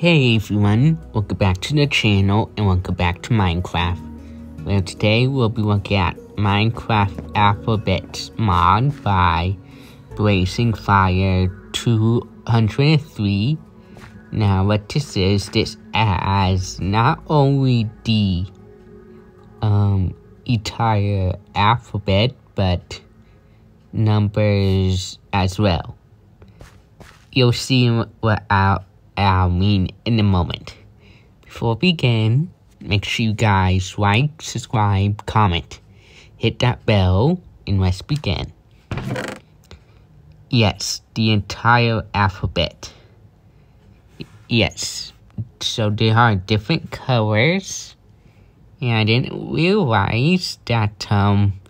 Hey everyone, welcome back to the channel and welcome back to Minecraft. Well today we'll be looking at Minecraft Alphabet mod by Blazing Fire 203. Now what this is, this has not only the um, entire alphabet but numbers as well. You'll see what I'll, I'll mean in a moment. Before we begin, make sure you guys like, subscribe, comment, hit that bell, and let's begin. Yes, the entire alphabet. Yes, so there are different colors, and I didn't realize that, um,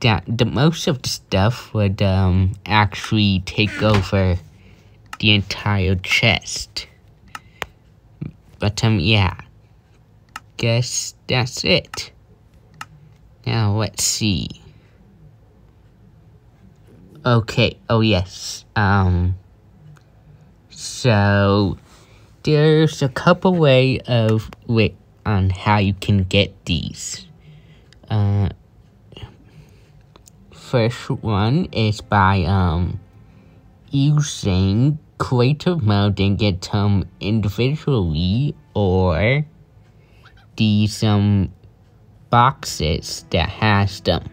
that the most of the stuff would um actually take over the entire chest. But um yeah. Guess that's it. Now let's see. Okay, oh yes. Um so there's a couple way of way on how you can get these. Uh first one is by um using mode and get them individually or these some boxes that has them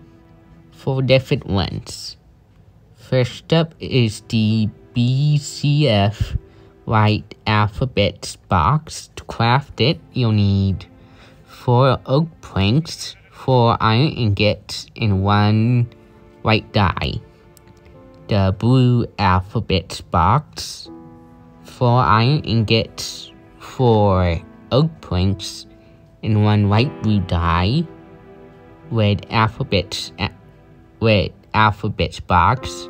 for different ones. First up is the BCF white alphabets box. To craft it, you'll need four oak planks, four iron ingots, and one white dye. The blue alphabet box. Four iron ingots, four oak planks, and one white blue dye. Red alphabet, red alphabet box.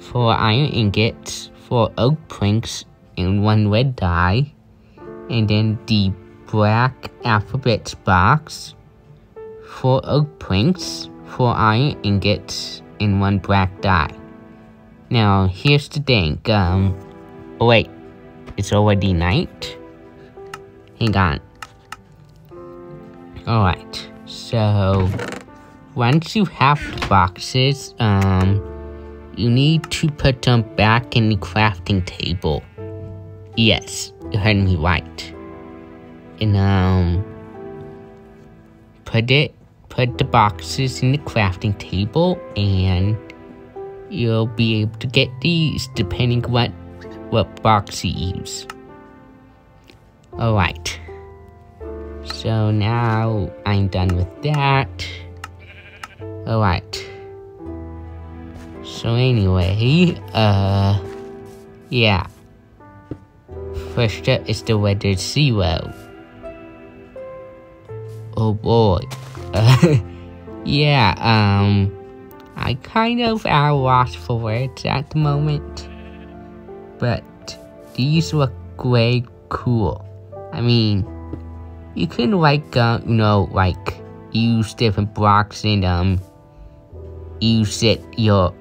Four iron ingots, four oak planks, and one red dye. And then the black alphabet box. Four oak planks, four iron ingots, in one black dye. Now, here's the thing, um, oh wait, it's already night? Hang on. Alright, so, once you have the boxes, um, you need to put them back in the crafting table. Yes, you heard me right. And, um, put it put the boxes in the crafting table and you'll be able to get these depending what what box you use. Alright. So now I'm done with that. Alright. So anyway, uh yeah. First up is the weathered zero. Oh boy. yeah, um, I kind of at a loss for words at the moment, but these look way cool. I mean, you can like, uh, you know, like use different blocks and um, use it your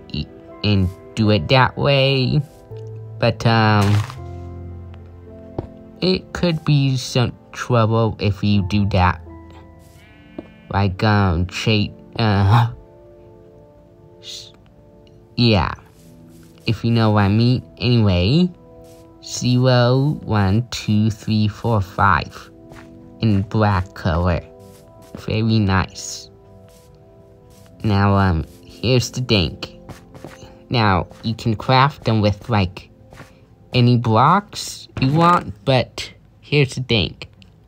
and do it that way, but um, it could be some trouble if you do that like um shape uh yeah. If you know what I mean. Anyway. Zero one two three four five. In black color. Very nice. Now um here's the thing now you can craft them with like any blocks you want but here's the thing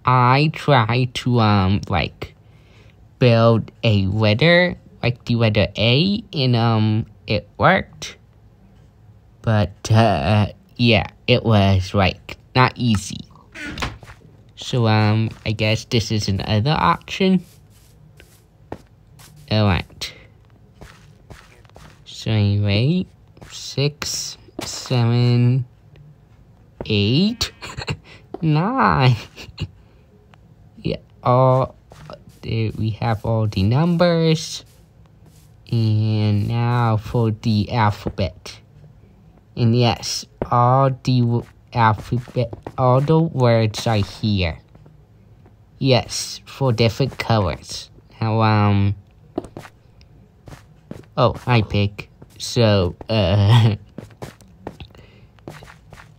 I try to um like build a weather, like the weather A, and um, it worked. But uh, yeah, it was like not easy. So um, I guess this is another option. Alright. So anyway, six, seven, eight, nine. yeah, all there we have all the numbers. And now for the alphabet. And yes, all the alphabet, all the words are here. Yes, for different colors. Now, um, oh, I pick. So, uh,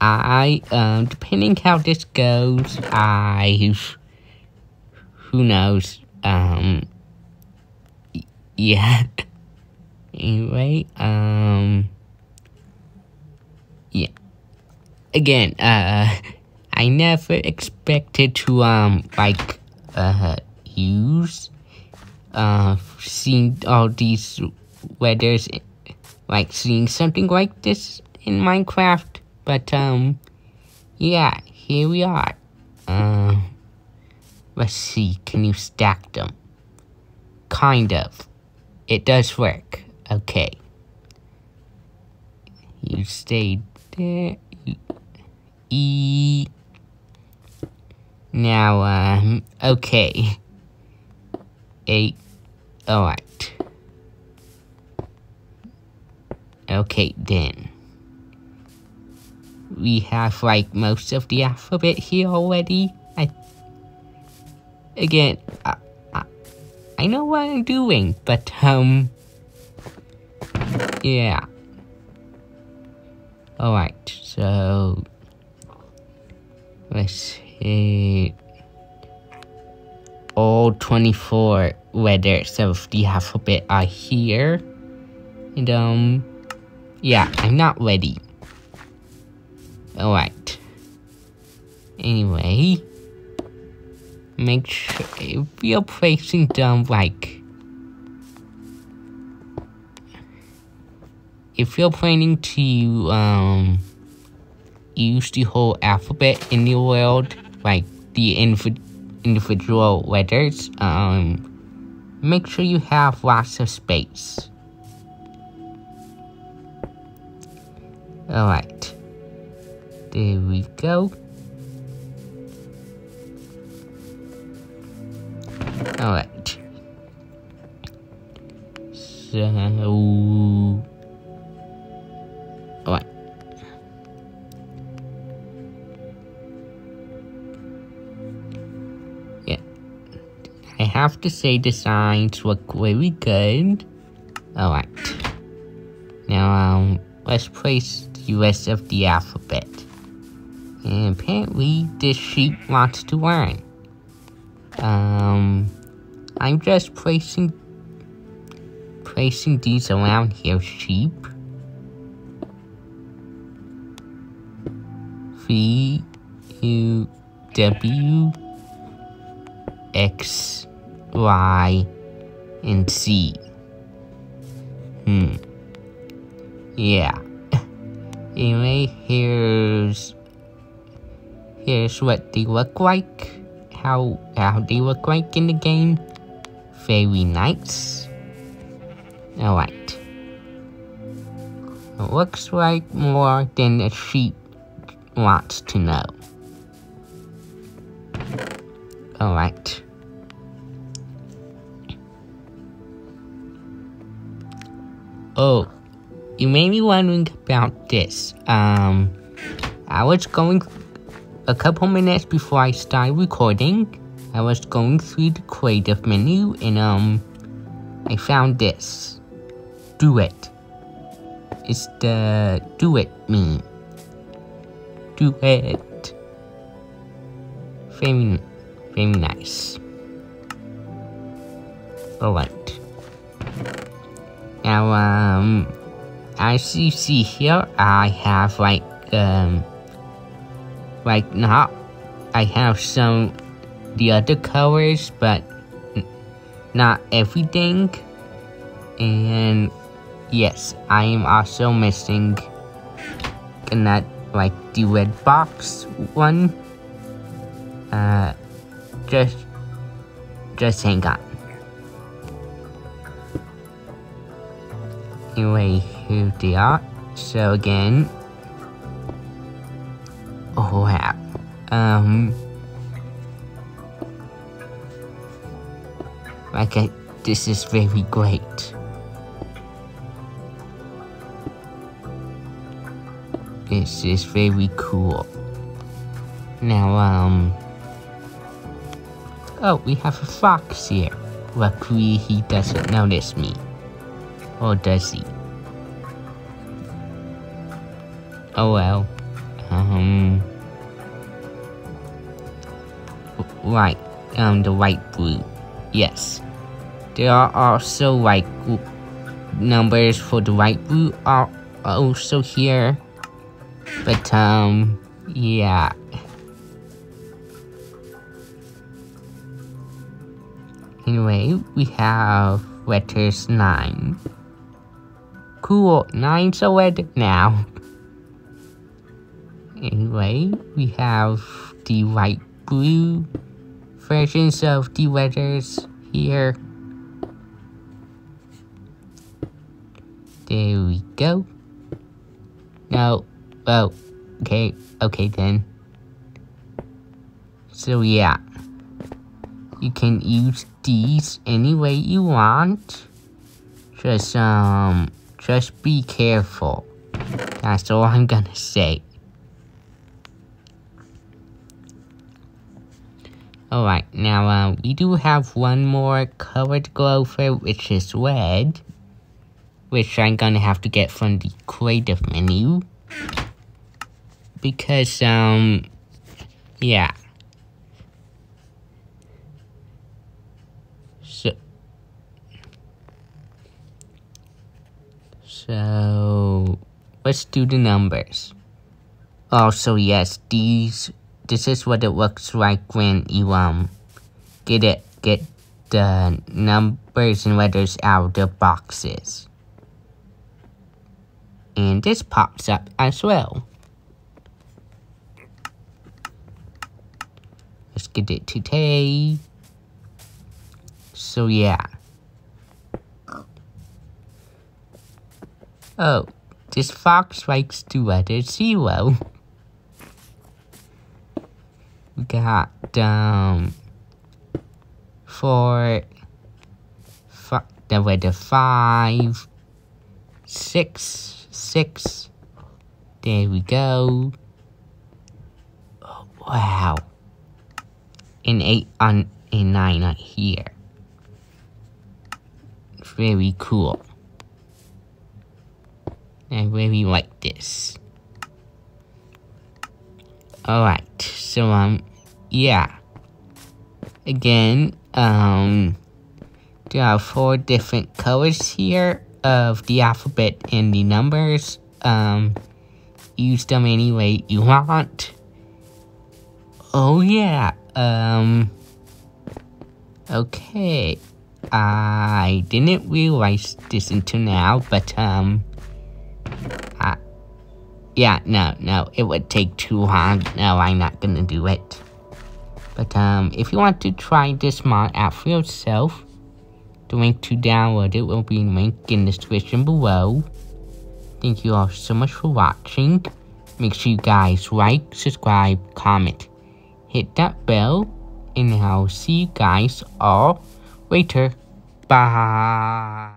I, um, depending how this goes, I, who knows, um, yeah. anyway, um, yeah. Again, uh, I never expected to, um, like, uh, use, uh, seeing all these weathers, like, seeing something like this in Minecraft, but, um, yeah, here we are. Uh, let's see, can you stack them? Kind of. It does work. Okay. You stay there. E. Now, um, okay. Eight. Alright. Okay, then. We have, like, most of the alphabet here already. I... Again, I, I, I know what I'm doing, but, um... Yeah. Alright, so... Let's see. All 24 letters of the alphabet are here. And, um... Yeah, I'm not ready. Alright. Anyway... Make sure if you're placing them, like... if you're planning to um, use the whole alphabet in the world, like the inv individual letters, um, make sure you have lots of space. Alright. There we go. Alright. So... have to say the signs look very good. Alright. Now, um, let's place the rest of the alphabet. And apparently, this sheep wants to learn. Um, I'm just placing, placing these around here, sheep. V, U, W, X, Y, and Z. Hmm. Yeah. anyway, here's here's what they look like. How how they look like in the game. Very nice. Alright. It looks like more than a sheep wants to know. Alright. Oh, you may be wondering about this. Um, I was going a couple minutes before I started recording. I was going through the creative menu and um, I found this. Do it. It's the do it meme. Do it. Very, very nice. Alright. Now, um, as you see here, I have like, um, like not, I have some, the other colors, but not everything. And yes, I am also missing that, like the red box one. Uh, just, just hang on. Anyway, here they are. So again, oh wow, um, I, this is very great. This is very cool. Now, um... Oh, we have a fox here. Luckily, he doesn't notice me. Or does he? Oh well. Um... Right, um, the white blue. Yes. There are also like numbers for the white blue are also here. But um yeah. Anyway, we have letters 9. Cool, 9's a letter now. Anyway, we have the light blue versions of the letters here. There we go. No, well, okay, okay then. So yeah, you can use these any way you want. Just, um, just be careful. That's all I'm gonna say. Alright, now, uh, we do have one more colored gopher, which is red. Which I'm gonna have to get from the creative menu. Because, um, yeah. So, so, let's do the numbers. Also, yes, these this is what it looks like when you um get it get the numbers and letters out of the boxes. And this pops up as well. Let's get it today. So yeah. Oh, this fox likes to letter zero. got um for fi the letter five six six. There we go. Oh, wow. And eight on a nine on here. Very cool I really like this Alright, so, um, yeah. Again, um, there are four different colors here of the alphabet and the numbers. Um, use them any way you want. Oh, yeah, um, okay. I didn't realize this until now, but, um, yeah, no, no, it would take too long. No, I'm not gonna do it. But, um, if you want to try this mod out for yourself, the link to download it will be linked in the description below. Thank you all so much for watching. Make sure you guys like, subscribe, comment, hit that bell, and I'll see you guys all later. Bye.